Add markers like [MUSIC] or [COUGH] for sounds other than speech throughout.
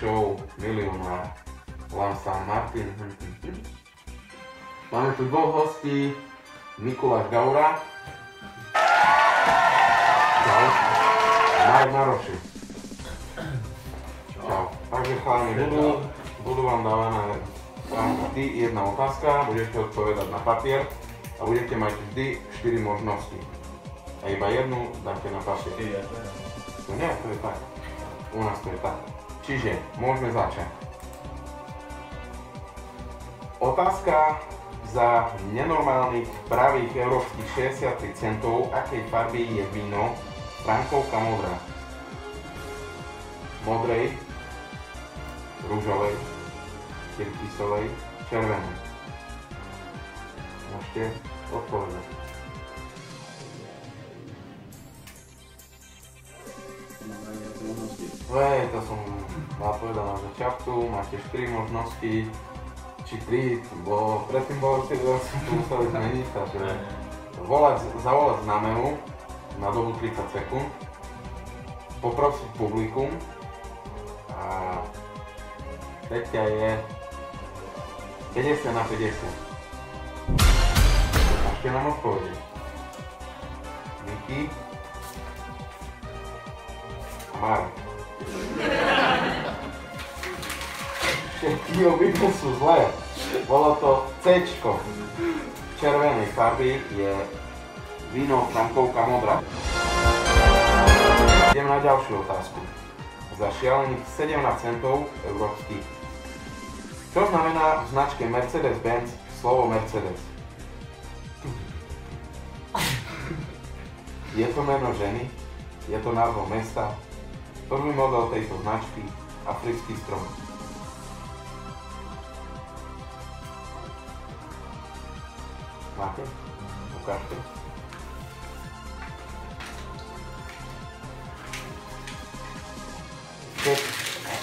show Milionár. Volám sa Martin. Máme tu dvoch hostí, Mikuláš Gaura. Čau. Marek Maroši. Čau. Takže chalani, budú, budú vám dávané vždy jedna otázka, budete odpovedať na papier a budete mať vždy 4 možnosti. A iba jednu dáte na papier. To nie, to je tak. U nás to je tak. Čiže môžeme začať. Otázka za nenormálnych pravých európskych 63 centov, akej farby je víno Frankovka modrá? Modrej, rúžovej, tyrkysovej, červenej. Môžete odpovedať. Hej, to som mal povedať na začiatku, máte 4 možnosti, či 3, bo predtým bolo ešte že som to museli zmeniť, takže volať, zavolať znamenu na dobu 30 sekúnd, poprosiť publikum a tretia je 50 na 50. Máte nám odpovedieť. Niky a Marek. Všetky obidve sú zlé. Bolo to C. Červenej farby je víno Frankovka modrá. Idem na ďalšiu otázku. Za šialených 17 centov európskych. Čo znamená v značke Mercedes-Benz slovo Mercedes? Je to meno ženy? Je to názov mesta? Prvý model tejto značky? Africký strom. Máte? Ukážte.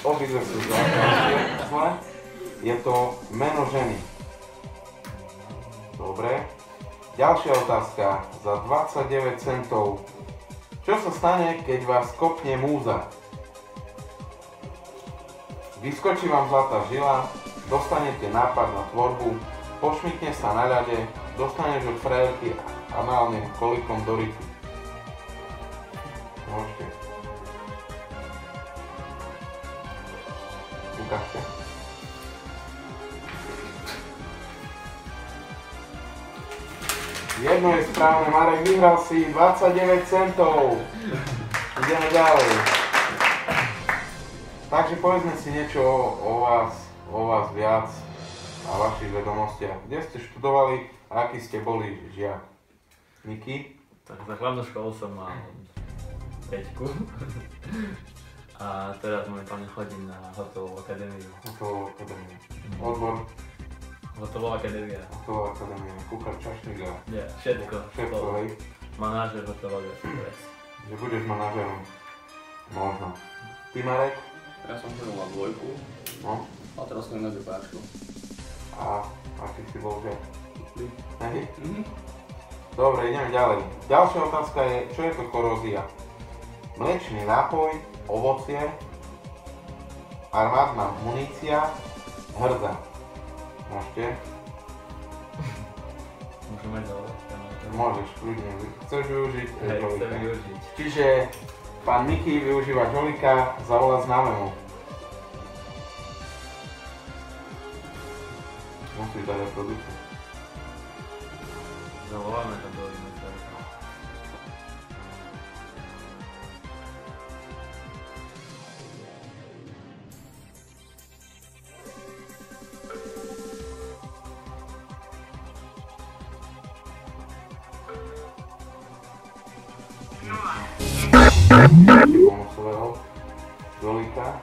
Obidve sú zlé, je to meno ženy. Dobre. Ďalšia otázka za 29 centov. Čo sa stane, keď vás kopne múza? Vyskočí vám zlatá žila, dostanete nápad na tvorbu, pošmykne sa na ľade, dostaneš od frajerky análnym kolikom do rytu. Môžete. Jedno je správne, Marek vyhral si 29 centov. Ideme ďalej. Takže povedzme si niečo o, o vás, o vás viac a vašich vedomostiach. Kde ste študovali a aký ste boli žiak? Niky? Tak za hlavnú školu som mal 5. A teraz momentálne chodím na hotelovú akadémiu. Hotelovú akadémiu. Odbor? Hotelová akadémia. Hotelová akadémia. Kuchár, čašník a Nie, všetko. všetko, hej? Manážer hotelový. Že budeš manažerom. Možno. Ty Marek? Ja som chodil na dvojku No. a teraz som na páčku. A aký si bol žiak? Hej? Mhm. Dobre, ideme ďalej. Ďalšia otázka je, čo je to korózia? Mliečný nápoj, ovocie, armádna munícia, hrdza. Môžete? [LAUGHS] Môžeme ďalej. Môžeš, kľudne. Chceš využiť? Hej, chcem využiť. Čiže pán Miky využíva žolika, zavolá známemu. Musíš dať aj produkty. Zavoláme tam bonusového žolika.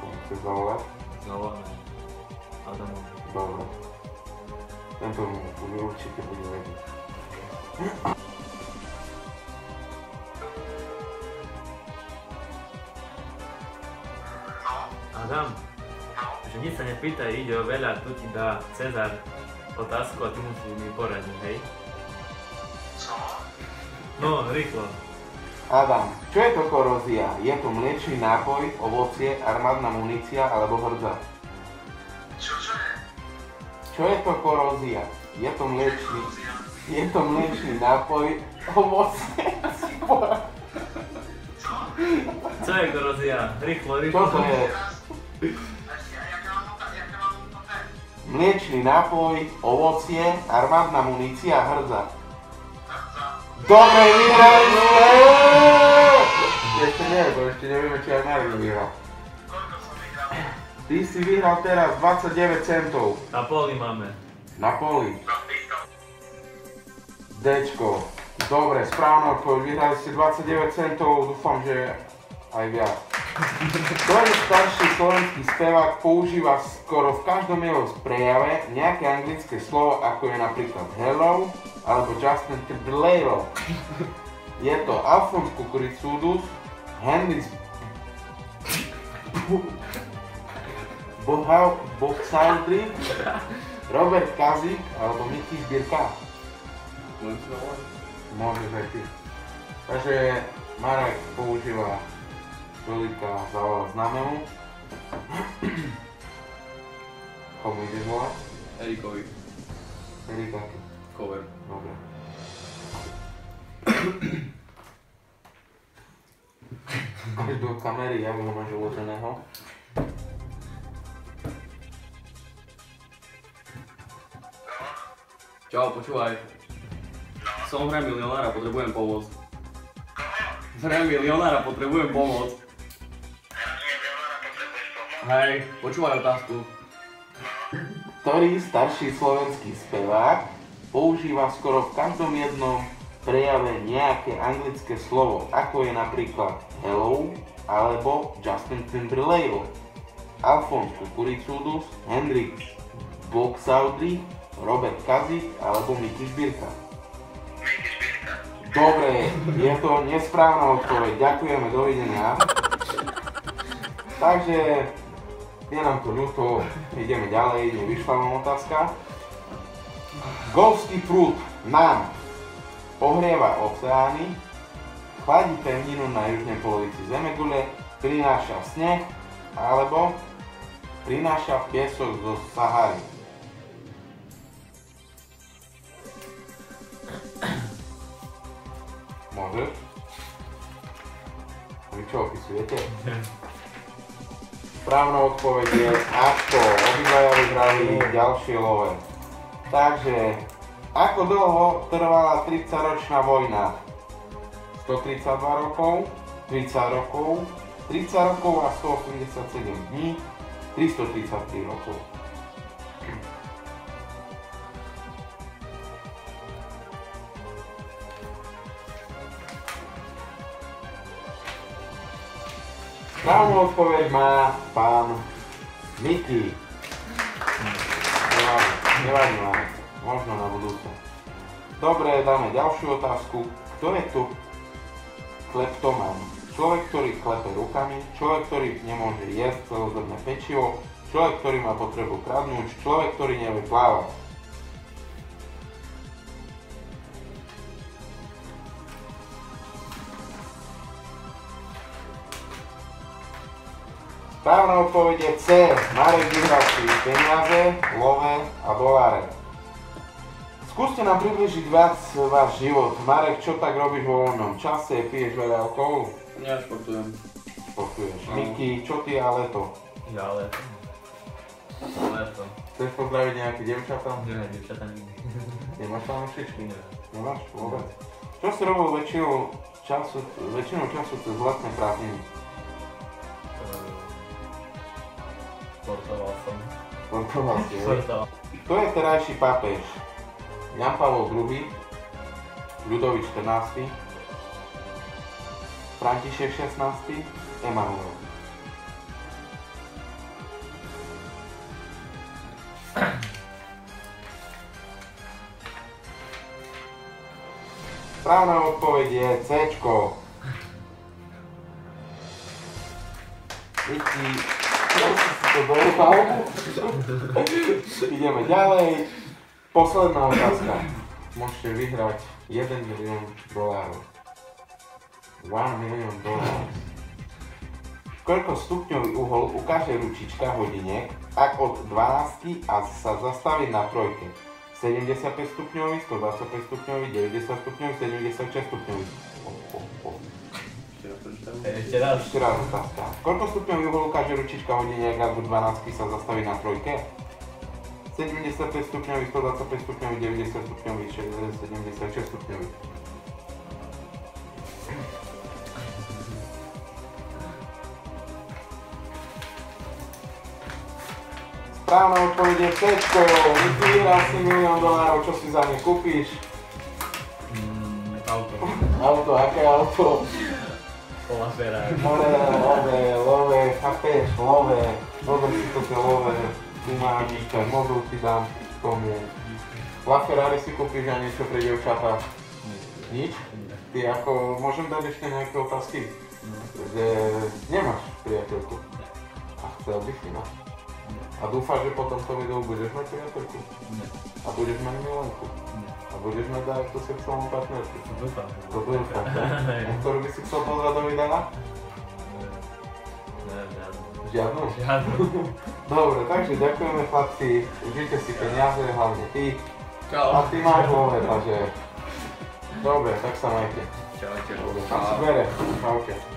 Komu chceš zavolať? Zavoláme Adamovi. Dobre. Tento mu bude určite bude vedieť. Adam, že nič sa nepýtaj, ide o veľa, tu ti dá Cezar otázku a ty musíš mi poradiť, hej? Co? No, rýchlo. Adam, čo je to korózia? Je to mliečný nápoj, ovocie, armádna munícia alebo hrdza? Čo, čo je? Čo je to korózia? Je to mliečný, je to mliečný nápoj, ovocie. Co je korozia? Rýchlo, Čo rýchlo. to je? A mám to, ten? Mliečný nápoj, ovocie, armádna munícia, hrdza. Hrdza. Dobre, vyhrali sme! Ešte nie, bo ešte nevieme, či aj Marek vyhral. Ty si vyhral teraz 29 centov Na poli máme. na poli. Dčko. Dobre, správna odpoveď. Vyhrali ste 29 centov, dúfam, že aj viac. [LAUGHS] Ktorý starší slovenský spevák používa skoro v každom jeho prejave nejaké anglické slovo, ako je napríklad hello alebo Justin Timberlake. Je to Alfons Kukuricudus, Henry Bohau, Boxaldry, Robert Kazik alebo Mickey Zbierka. Môžeš aj ty. Takže Marek používa veľká zavolať známemu. Komu ideš volať? Erikovi. Erika. Cover. Dobre. Máš do kamery, jak ho máš uloženého? Čau, počúvaj. Som hra milionára, potrebujem pomoc. Hra milionára, potrebujem. Ja pomoc? Hej, počúvaj otázku. Ktorý starší slovenský spevák používa skoro v každom jednom prejave nejaké anglické slovo, ako je napríklad hello alebo Justin Timberlake, Alfons Kukuricudus, Hendrix Boxaudry, Robert Kazik alebo Miky Špilka. Dobre, je to nesprávna odpoveď. Ďakujeme, dovidenia. Takže je nám to ľúto, ideme ďalej, nevyšla vám otázka. Golfský prúd nám ohrieva oceány, chladí pevninu na južnej polovici Zemegule, prináša sneh alebo prináša piesok zo Sahary. Môžeš? Vy čo opisujete? Správna odpoveď je Ačko. Obidvaja vyhrali ďalšie love. Takže, ako dlho trvala 30-ročná vojna? 132 rokov, 30 rokov, 30 rokov a 187 dní, 333 rokov. Správnu odpoveď má pán Miky. Nevadí, vám. Možno na budúce. Dobre, dáme ďalšiu otázku. Kto je tu kleptoman? Človek, ktorý klepe rukami, človek, ktorý nemôže jesť celozrné pečivo, človek, ktorý má potrebu kradnúť, človek, ktorý nevie plávať. Správna odpoveď je C. Marek vyhral si peniaze, love a doláre. Skúste nám približiť viac váš život. Marek, čo tak robíš vo voľnom čase? Piješ veľa alkoholu? Ja športujem. Športuješ. No. Miky, čo ty a leto? Ja leto. Leto. Chceš pozdraviť nejaké devčatá? Nie, dievčatá nikdy. [LAUGHS] Nemáš tam šičky? Nie. Nemáš? Vôbec. Čo si robil väčšinou času, väčšinou času cez letné prázdniny? Sportoval. Kto je terajší pápež? Jan Pavol II, Ľudovít XIV, František XVI, Emanuel. Správna odpoveď je C. to dojebal. Ideme ďalej. Posledná otázka. Môžete vyhrať 1 milión dolárov. 1 milión dolárov. Koľko stupňový uhol ukáže ručička hodiniek, ak od 12 a sa zastaví na trojke? 75 stupňový, 125 stupňový, 90 stupňový, 76 stupňový. Ešte raz prečítam. Ešte raz. Ešte raz otázka. Koľko stupňový uhol ukáže ručička hodiniek, ak od 12 sa zastaví na trojke? 75 stupňový, 125 stupňový, 90 stupňový, 76 stupňový. Správna odpoveď je Cčko. Ty vyhral si milión dolárov, čo si za ne kúpiš? Mm, auto. Auto, aké auto? Ferrari. More, love, love, chápeš, love, dobre si to tie love, tu máš, ten modul ti dám tomu. La Ferrari si kúpiš a niečo pre dievčatá? Nič? Ty ako, môžem dať ešte nejaké otázky? Že nemáš priateľku. A chcel by si mať. A dúfam, že po tomto videu budeš mať priateľku. Nie. A budeš mať milenku. Nie. A budeš mať aj tú sexuálnu partnerku. Dúfam. To dúfam. [LAUGHS] Ktorú by si chcel pozrieť do videa? Ne, žiadnu. Žiadnu? Žiadnu. [LAUGHS] Dobre, takže ďakujeme chlapci, užite si peniaze, hlavne ty. Čau. A ty máš voľné, takže... Dobre, tak sa majte. Čaute. Tam si bere. Čaute.